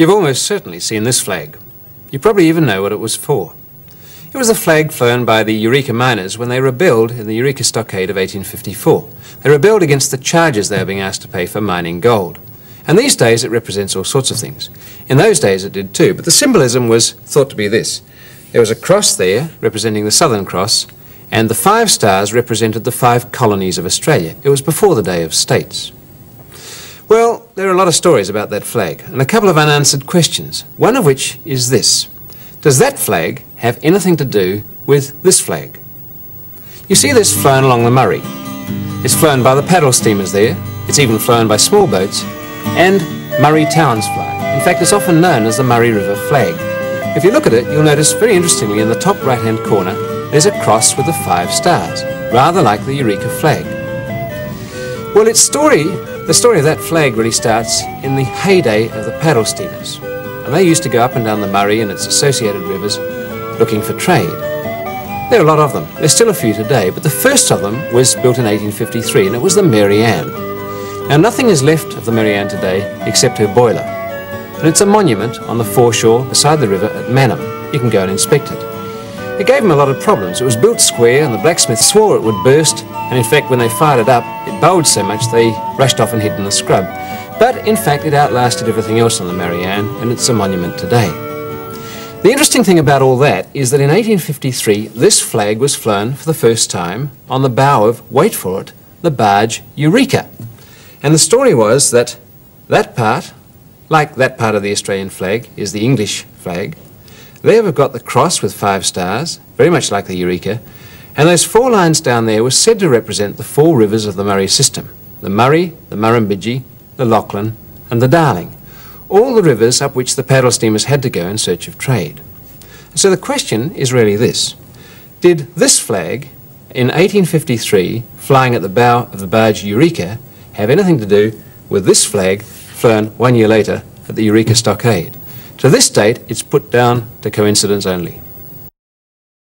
You've almost certainly seen this flag. You probably even know what it was for. It was the flag flown by the Eureka miners when they rebelled in the Eureka Stockade of 1854. They rebelled against the charges they were being asked to pay for mining gold. And these days it represents all sorts of things. In those days it did too, but the symbolism was thought to be this. There was a cross there representing the Southern Cross, and the five stars represented the five colonies of Australia. It was before the day of states. Well, there are a lot of stories about that flag, and a couple of unanswered questions, one of which is this. Does that flag have anything to do with this flag? You see this flown along the Murray. It's flown by the paddle steamers there, it's even flown by small boats, and Murray Towns flag. In fact, it's often known as the Murray River flag. If you look at it, you'll notice very interestingly in the top right-hand corner, there's a cross with the five stars, rather like the Eureka flag. Well, its story, the story of that flag really starts in the heyday of the paddle steamers. And they used to go up and down the Murray and its associated rivers looking for trade. There are a lot of them. There's still a few today, but the first of them was built in 1853, and it was the Mary Ann. Now, nothing is left of the Mary Ann today except her boiler. And it's a monument on the foreshore beside the river at Mannum. You can go and inspect it. It gave them a lot of problems. It was built square and the blacksmith swore it would burst and in fact when they fired it up it bulged so much they rushed off and hid in the scrub. But in fact it outlasted everything else on the Mary Ann and it's a monument today. The interesting thing about all that is that in 1853 this flag was flown for the first time on the bow of, wait for it, the barge Eureka. And the story was that that part, like that part of the Australian flag, is the English flag, there we've got the cross with five stars, very much like the Eureka, and those four lines down there were said to represent the four rivers of the Murray system, the Murray, the Murrumbidgee, the Lachlan and the Darling, all the rivers up which the paddle steamers had to go in search of trade. So the question is really this. Did this flag in 1853, flying at the bow of the barge Eureka, have anything to do with this flag flown one year later at the Eureka Stockade? To this date, it's put down to coincidence only.